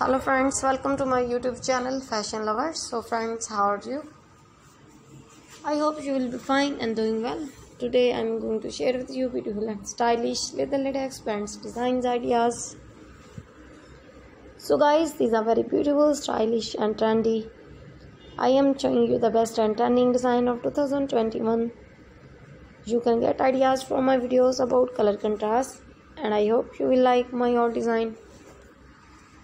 hello friends. Welcome to my youtube channel fashion lovers. So friends how are you? I hope you will be fine and doing well. Today i'm going to share with you beautiful and stylish little latex pants designs ideas. So guys these are very beautiful stylish and trendy. I am showing you the best and trending design of 2021 you can get ideas from my videos about color contrast and i hope you will like my all design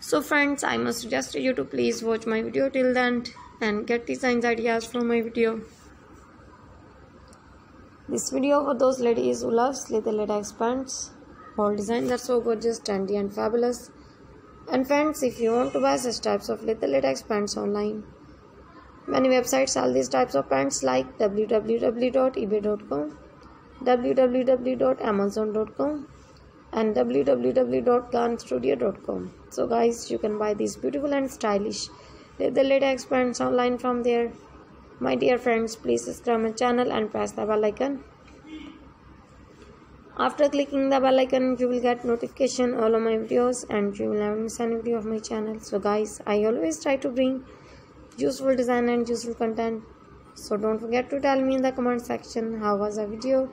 so friends, I must suggest you to please watch my video till the end and get designs ideas from my video. This video for those ladies who loves little latex pants. All designs are so gorgeous, trendy and fabulous. And friends, if you want to buy such types of little latex pants online, many websites sell these types of pants like www.ebay.com, www.amazon.com, and www.garnstudio.com. So, guys, you can buy these beautiful and stylish leather latex pants online from there. My dear friends, please subscribe my channel and press the bell icon. After clicking the bell icon, you will get notification all of my videos and you will never miss any video of my channel. So, guys, I always try to bring useful design and useful content. So, don't forget to tell me in the comment section how was the video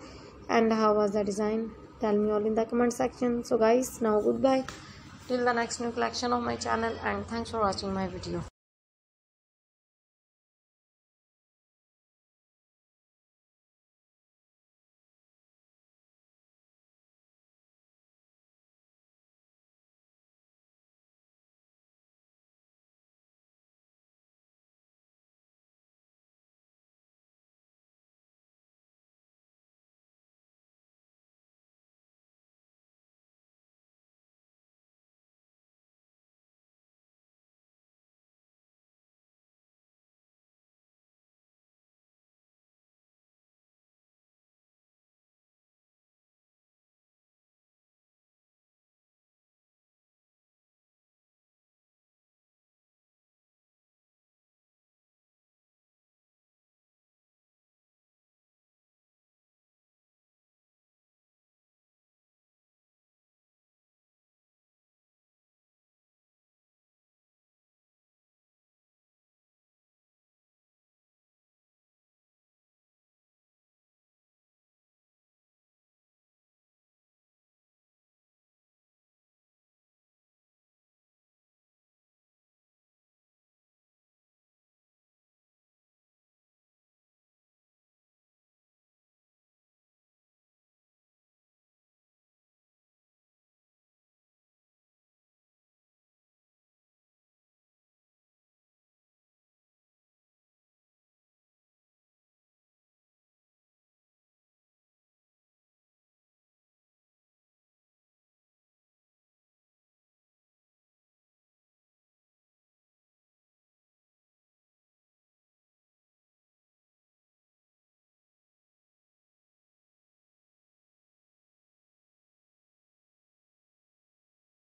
and how was the design tell me all in the comment section. So guys now goodbye. Till the next new collection of my channel and thanks for watching my video